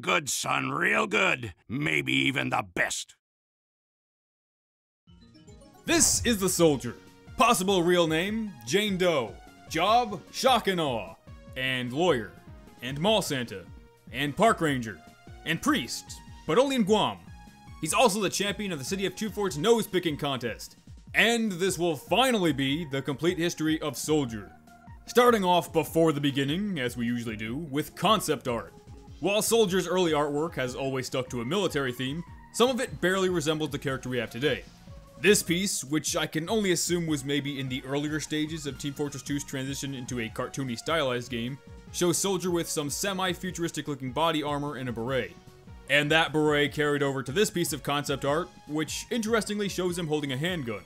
Good, son, real good. Maybe even the best. This is the soldier. Possible real name Jane Doe. Job Shock and Awe. And lawyer. And mall Santa. And park ranger. And priest. But only in Guam. He's also the champion of the City of Two Forts nose picking contest. And this will finally be the complete history of Soldier. Starting off before the beginning, as we usually do, with concept art. While Soldier's early artwork has always stuck to a military theme, some of it barely resembles the character we have today. This piece, which I can only assume was maybe in the earlier stages of Team Fortress 2's transition into a cartoony stylized game, shows Soldier with some semi-futuristic looking body armor and a beret. And that beret carried over to this piece of concept art, which interestingly shows him holding a handgun.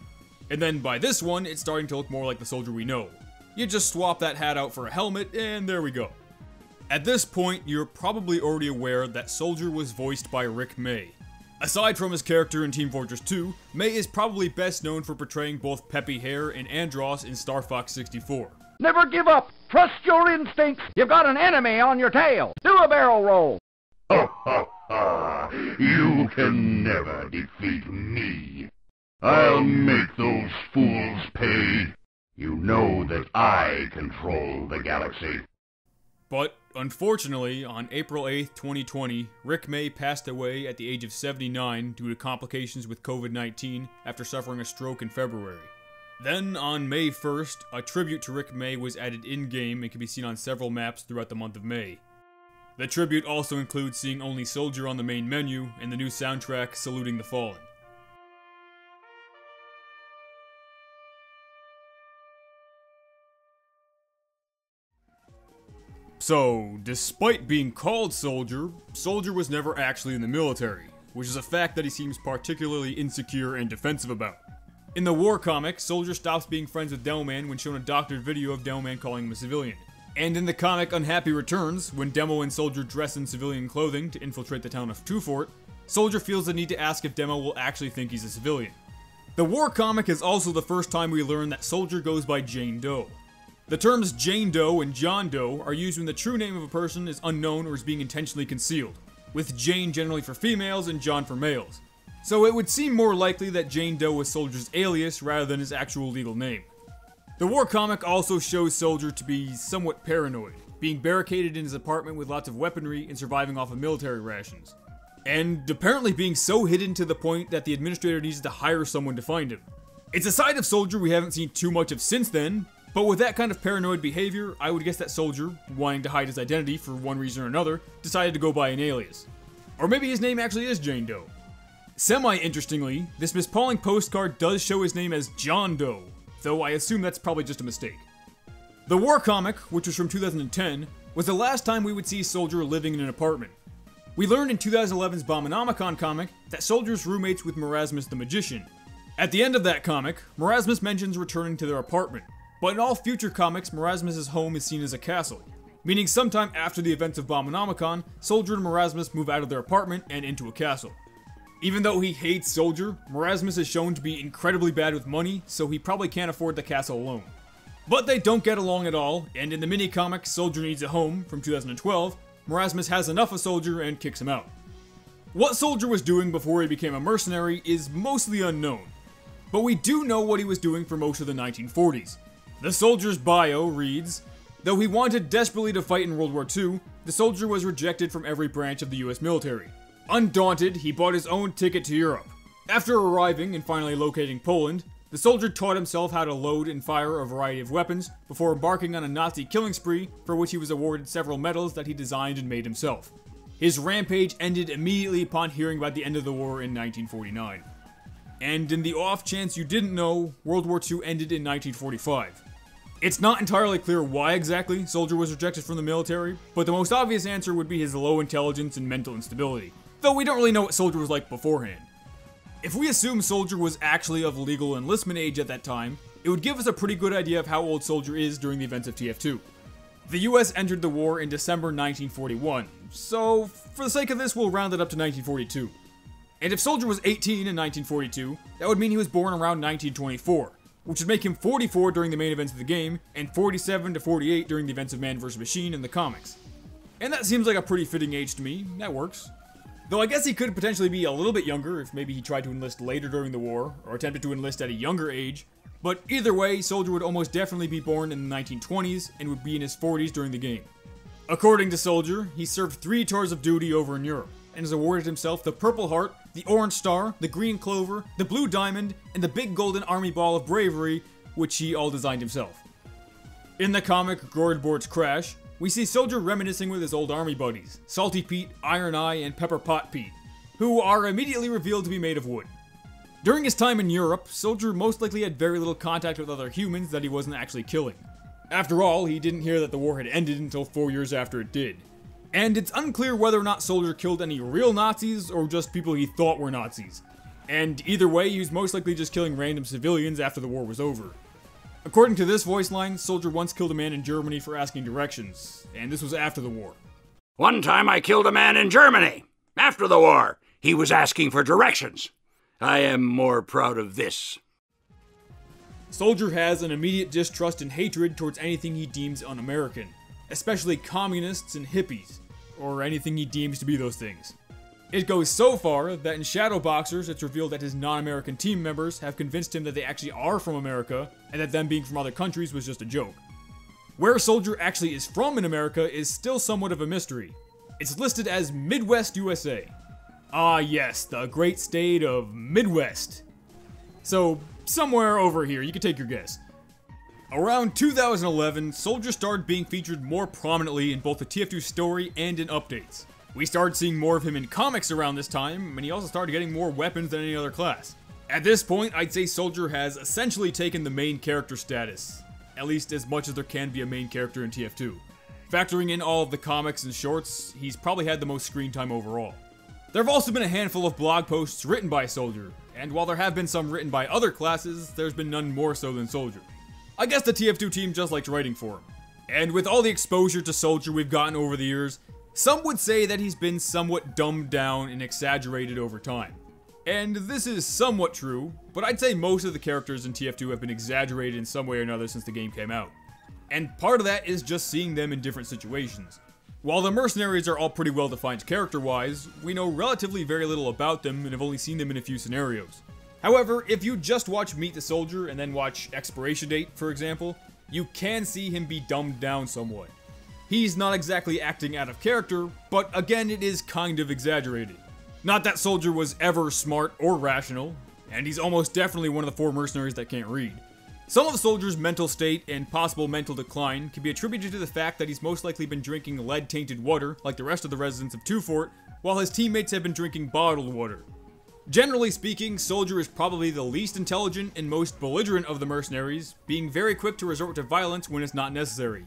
And then by this one, it's starting to look more like the soldier we know. You just swap that hat out for a helmet, and there we go. At this point, you're probably already aware that Soldier was voiced by Rick May. Aside from his character in Team Fortress 2, May is probably best known for portraying both Peppy Hare and Andross in Star Fox 64. Never give up. Trust your instincts. You've got an enemy on your tail. Do a barrel roll. Ha ha ha! You can never defeat me. I'll make those fools pay. You know that I control the galaxy. But unfortunately, on April 8, 2020, Rick May passed away at the age of 79 due to complications with COVID 19 after suffering a stroke in February. Then, on May 1st, a tribute to Rick May was added in game and can be seen on several maps throughout the month of May. The tribute also includes seeing only Soldier on the main menu and the new soundtrack Saluting the Fallen. So, despite being called Soldier, Soldier was never actually in the military, which is a fact that he seems particularly insecure and defensive about. In the War comic, Soldier stops being friends with Demoman when shown a doctored video of Demoman calling him a civilian. And in the comic Unhappy Returns, when Demo and Soldier dress in civilian clothing to infiltrate the town of Two Fort, Soldier feels the need to ask if Demo will actually think he's a civilian. The War comic is also the first time we learn that Soldier goes by Jane Doe. The terms Jane Doe and John Doe are used when the true name of a person is unknown or is being intentionally concealed, with Jane generally for females and John for males. So it would seem more likely that Jane Doe was Soldier's alias rather than his actual legal name. The war comic also shows Soldier to be somewhat paranoid, being barricaded in his apartment with lots of weaponry and surviving off of military rations. And apparently being so hidden to the point that the administrator needs to hire someone to find him. It's a side of Soldier we haven't seen too much of since then, but with that kind of paranoid behavior, I would guess that Soldier, wanting to hide his identity for one reason or another, decided to go by an alias. Or maybe his name actually is Jane Doe. Semi interestingly, this Miss Pauling postcard does show his name as John Doe, though I assume that's probably just a mistake. The War comic, which was from 2010, was the last time we would see Soldier living in an apartment. We learned in 2011's Bombinomicon comic that Soldier's roommates with Merasmus the Magician. At the end of that comic, Merasmus mentions returning to their apartment, but in all future comics, Merasmus' home is seen as a castle, meaning sometime after the events of Bombinomicon, Soldier and Merasmus move out of their apartment and into a castle. Even though he hates Soldier, Merasmus is shown to be incredibly bad with money, so he probably can't afford the castle alone. But they don't get along at all, and in the mini comic Soldier Needs a Home from 2012, Merasmus has enough of Soldier and kicks him out. What Soldier was doing before he became a mercenary is mostly unknown, but we do know what he was doing for most of the 1940s. The soldier's bio reads Though he wanted desperately to fight in World War II, the soldier was rejected from every branch of the US military. Undaunted, he bought his own ticket to Europe. After arriving and finally locating Poland, the soldier taught himself how to load and fire a variety of weapons before embarking on a Nazi killing spree for which he was awarded several medals that he designed and made himself. His rampage ended immediately upon hearing about the end of the war in 1949. And in the off chance you didn't know, World War II ended in 1945. It's not entirely clear why exactly Soldier was rejected from the military, but the most obvious answer would be his low intelligence and mental instability, though we don't really know what Soldier was like beforehand. If we assume Soldier was actually of legal enlistment age at that time, it would give us a pretty good idea of how old Soldier is during the events of TF2. The US entered the war in December 1941, so for the sake of this, we'll round it up to 1942. And if Soldier was 18 in 1942, that would mean he was born around 1924, which would make him 44 during the main events of the game, and 47 to 48 during the events of Mann vs. Machine in the comics. And that seems like a pretty fitting age to me. That works. Though I guess he could potentially be a little bit younger if maybe he tried to enlist later during the war, or attempted to enlist at a younger age. But either way, Soldier would almost definitely be born in the 1920s and would be in his 40s during the game. According to Soldier, he served three tours of duty over in Europe, and has awarded himself the Purple Heart, the Orange Star, the Green Clover, the Blue Diamond, and the Big Golden Army Ball of Bravery, which he all designed himself. In the comic Grordbort's Crash, we see Soldier reminiscing with his old army buddies, Salty Pete, Iron Eye, and Pepper Pot Pete, who are immediately revealed to be made of wood. During his time in Europe, Soldier most likely had very little contact with other humans that he wasn't actually killing. After all, he didn't hear that the war had ended until four years after it did. And it's unclear whether or not Soldier killed any real Nazis or just people he thought were Nazis. And either way, he was most likely just killing random civilians after the war was over. According to this voice line, Soldier once killed a man in Germany for asking directions, and this was after the war. One time I killed a man in Germany. After the war, he was asking for directions. I am more proud of this. Soldier has an immediate distrust and hatred towards anything he deems un American, especially communists and hippies, or anything he deems to be those things. It goes so far that in Shadow Boxers, it's revealed that his non American team members have convinced him that they actually are from America, and that them being from other countries was just a joke. Where Soldier actually is from in America is still somewhat of a mystery. It's listed as Midwest USA. Ah, yes, the great state of Midwest. So, somewhere over here, you can take your guess. Around 2011, Soldier started being featured more prominently in both the TF2 story and in updates. We started seeing more of him in comics around this time, and he also started getting more weapons than any other class. At this point, I'd say Soldier has essentially taken the main character status, at least as much as there can be a main character in TF2. Factoring in all of the comics and shorts, he's probably had the most screen time overall. There have also been a handful of blog posts written by Soldier, and while there have been some written by other classes, there's been none more so than Soldier. I guess the TF2 team just likes writing for him. And with all the exposure to Soldier we've gotten over the years, some would say that he's been somewhat dumbed down and exaggerated over time. And this is somewhat true, but I'd say most of the characters in TF2 have been exaggerated in some way or another since the game came out. And part of that is just seeing them in different situations. While the mercenaries are all pretty well defined character wise, we know relatively very little about them and have only seen them in a few scenarios. However, if you just watch Meet the Soldier and then watch Expiration Date, for example, you can see him be dumbed down somewhat. He's not exactly acting out of character, but again, it is kind of exaggerated. Not that Soldier was ever smart or rational, and he's almost definitely one of the four mercenaries that can't read. Some of the Soldier's mental state and possible mental decline can be attributed to the fact that he's most likely been drinking lead tainted water, like the rest of the residents of Two Fort, while his teammates have been drinking bottled water. Generally speaking, Soldier is probably the least intelligent and most belligerent of the mercenaries, being very quick to resort to violence when it's not necessary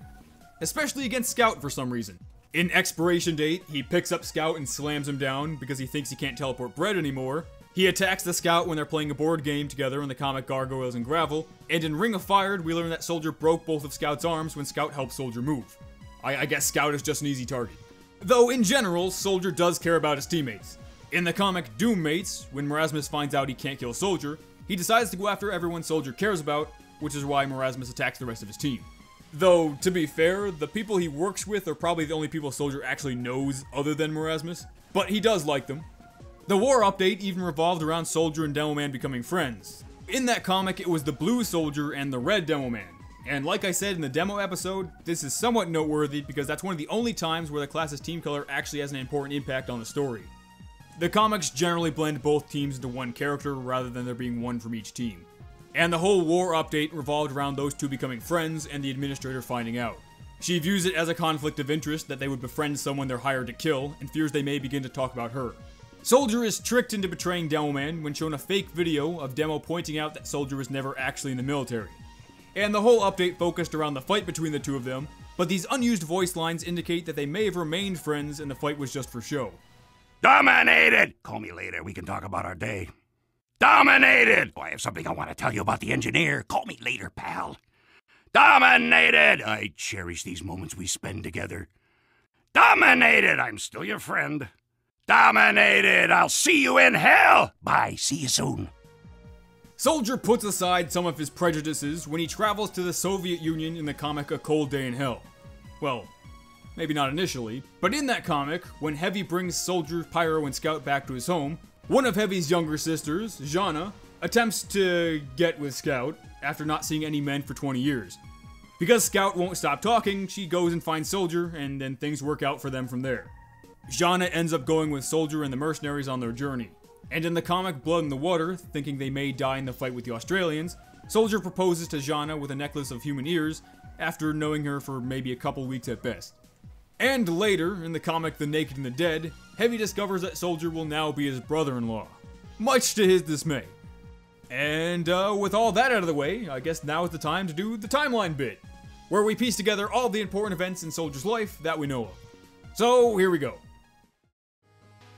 especially against Scout for some reason. In Expiration Date, he picks up Scout and slams him down because he thinks he can't teleport bread anymore. He attacks the Scout when they're playing a board game together in the comic Gargoyles and Gravel, and in Ring of Fired, we learn that Soldier broke both of Scout's arms when Scout helped Soldier move. I, I guess Scout is just an easy target. Though, in general, Soldier does care about his teammates. In the comic Doom Mates, when Merasmus finds out he can't kill Soldier, he decides to go after everyone Soldier cares about, which is why Merasmus attacks the rest of his team. Though, to be fair, the people he works with are probably the only people Soldier actually knows other than Merasmus, but he does like them. The war update even revolved around Soldier and Demoman becoming friends. In that comic, it was the blue Soldier and the red Demoman. And like I said in the demo episode, this is somewhat noteworthy because that's one of the only times where the class's team color actually has an important impact on the story. The comics generally blend both teams into one character rather than there being one from each team. And the whole war update revolved around those two becoming friends and the administrator finding out. She views it as a conflict of interest that they would befriend someone they're hired to kill, and fears they may begin to talk about her. Soldier is tricked into betraying Demo Man when shown a fake video of Demo pointing out that Soldier was never actually in the military. And the whole update focused around the fight between the two of them, but these unused voice lines indicate that they may have remained friends and the fight was just for show. Dominated! Call me later, we can talk about our day. Dominated! Oh, I have something I want to tell you about the engineer. Call me later, pal. Dominated! I cherish these moments we spend together. Dominated! I'm still your friend. Dominated! I'll see you in hell! Bye, see you soon. Soldier puts aside some of his prejudices when he travels to the Soviet Union in the comic A Cold Day in Hell. Well, maybe not initially, but in that comic, when Heavy brings Soldier, Pyro, and Scout back to his home, one of Heavy's younger sisters, Zhanna, attempts to get with Scout after not seeing any men for 20 years. Because Scout won't stop talking, she goes and finds Soldier, and then things work out for them from there. Zhanna ends up going with Soldier and the mercenaries on their journey. And in the comic Blood in the Water, thinking they may die in the fight with the Australians, Soldier proposes to Zhanna with a necklace of human ears after knowing her for maybe a couple weeks at best. And later, in the comic The Naked and the Dead, Heavy discovers that Soldier will now be his brother in law, much to his dismay. And uh, with all that out of the way, I guess now is the time to do the timeline bit where we piece together all the important events in Soldier's life that we know of. So, here we go.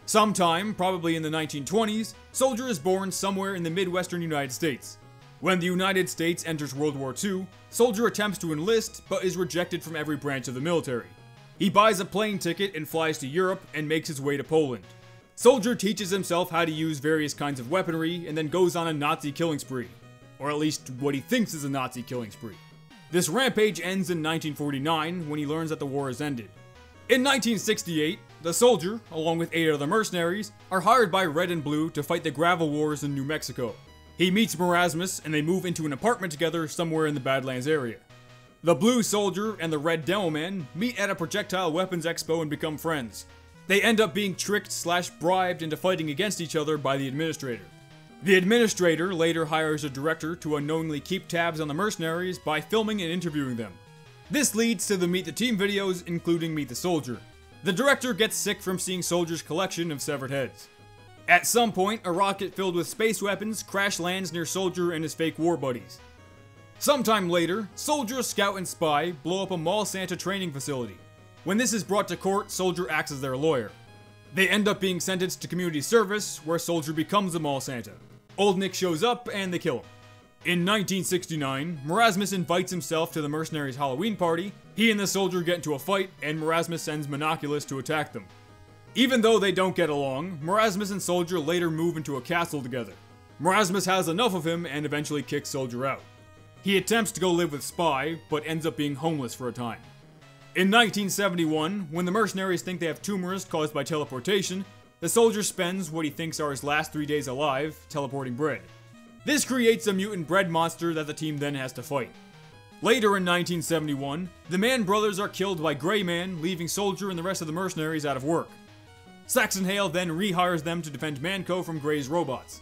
Sometime, probably in the 1920s, Soldier is born somewhere in the Midwestern United States. When the United States enters World War II, Soldier attempts to enlist but is rejected from every branch of the military. He buys a plane ticket and flies to Europe and makes his way to Poland. Soldier teaches himself how to use various kinds of weaponry and then goes on a Nazi killing spree. Or at least what he thinks is a Nazi killing spree. This rampage ends in 1949 when he learns that the war has ended. In 1968, the soldier, along with eight other mercenaries, are hired by Red and Blue to fight the gravel wars in New Mexico. He meets Merasmus and they move into an apartment together somewhere in the Badlands area. The Blue Soldier and the Red Demo Man meet at a projectile weapons expo and become friends. They end up being tricked slash bribed into fighting against each other by the Administrator. The Administrator later hires a director to unknowingly keep tabs on the mercenaries by filming and interviewing them. This leads to the Meet the Team videos, including Meet the Soldier. The director gets sick from seeing Soldier's collection of severed heads. At some point, a rocket filled with space weapons crash lands near Soldier and his fake war buddies. Sometime later, Soldier, Scout, and Spy blow up a Mall Santa training facility. When this is brought to court, Soldier acts as their lawyer. They end up being sentenced to community service, where Soldier becomes a Mall Santa. Old Nick shows up and they kill him. In 1969, Merasmus invites himself to the mercenaries' Halloween party. He and the soldier get into a fight, and Merasmus sends Monoculus to attack them. Even though they don't get along, Merasmus and Soldier later move into a castle together. Merasmus has enough of him and eventually kicks Soldier out. He attempts to go live with Spy, but ends up being homeless for a time. In 1971, when the mercenaries think they have tumors caused by teleportation, the soldier spends what he thinks are his last three days alive teleporting bread. This creates a mutant bread monster that the team then has to fight. Later in 1971, the Mann brothers are killed by Gray Mann, leaving Soldier and the rest of the mercenaries out of work. Saxton Hale then rehires them to defend Mann Co from Gray's robots.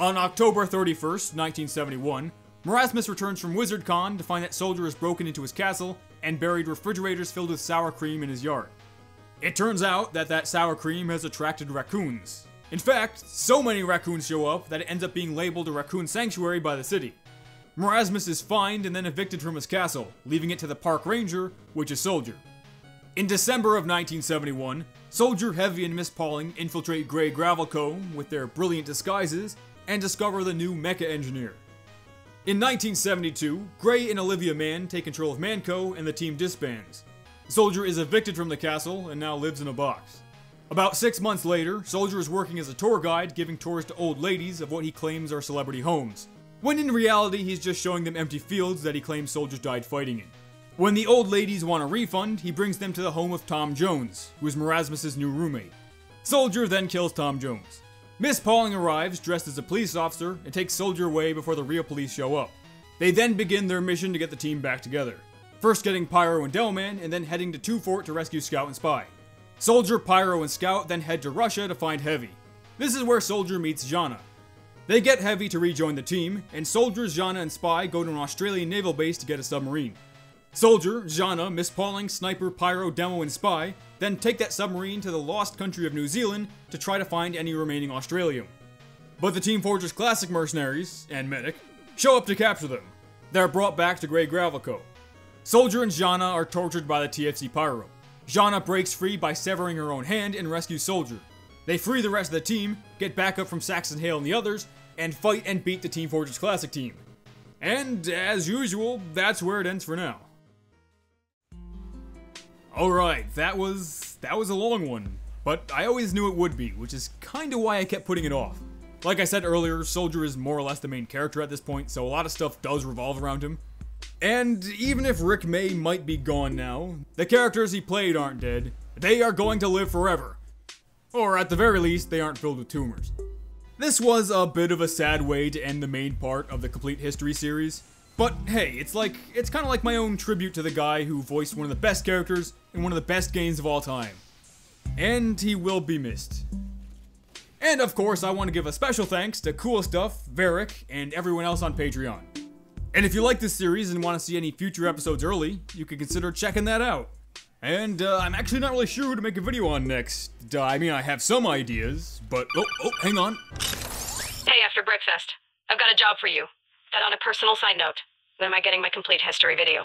On October 31st, 1971, Merasmus returns from WizardCon to find that Soldier has broken into his castle and buried refrigerators filled with sour cream in his yard. It turns out that that sour cream has attracted raccoons. In fact, so many raccoons show up that it ends up being labeled a raccoon sanctuary by the city. Merasmus is fined and then evicted from his castle, leaving it to the park ranger, which is Soldier. In December of 1971, Soldier, Heavy, and Miss Pauling infiltrate Grey Gravelco with their brilliant disguises and discover the new mecha engineer. In 1972, Gray and Olivia Mann take control of Mann Co and the team disbands. Soldier is evicted from the castle and now lives in a box. About six months later, Soldier is working as a tour guide giving tours to old ladies of what he claims are celebrity homes, when in reality he's just showing them empty fields that he claims soldiers died fighting in. When the old ladies want a refund, he brings them to the home of Tom Jones, who is Merasmus's new roommate. Soldier then kills Tom Jones. Miss Pauling arrives dressed as a police officer and takes Soldier away before the real police show up. They then begin their mission to get the team back together. First getting Pyro and Demoman and then heading to Two Fort to rescue Scout and Spy. Soldier, Pyro, and Scout then head to Russia to find Heavy. This is where Soldier meets Zhanna. They get Heavy to rejoin the team, and Soldier, Zhanna, and Spy go to an Australian naval base to get a submarine. Soldier, Zhanna, Miss Pauling, Sniper, Pyro, Demo, and Spy then take that submarine to the lost country of New Zealand to try to find any remaining Australium. But the Team Fortress Classic mercenaries, and Medic, show up to capture them. They're brought back to Grey Gravelco. Soldier and Zhanna are tortured by the TFC Pyro. Zhanna breaks free by severing her own hand and rescues Soldier. They free the rest of the team, get backup from Saxton Hale and the others, and fight and beat the Team Fortress Classic team. And, as usual, that's where it ends for now. Alright, that was that was a long one, but I always knew it would be, which is kinda why I kept putting it off. Like I said earlier, Soldier is more or less the main character at this point, so a lot of stuff does revolve around him. And even if Rick May might be gone now, the characters he played aren't dead. They are going to live forever. Or at the very least, they aren't filled with tumors. This was a bit of a sad way to end the main part of the Complete History series. But hey, it's like, it's kind of like my own tribute to the guy who voiced one of the best characters in one of the best games of all time. And he will be missed. And of course, I want to give a special thanks to Cool Stuff, Varric, and everyone else on Patreon. And if you like this series and want to see any future episodes early, you could consider checking that out. And uh, I'm actually not really sure who to make a video on next. Uh, I mean, I have some ideas, but oh, oh, hang on. Hey, after breakfast, I've got a job for you. And on a personal side note, am I getting my complete history video?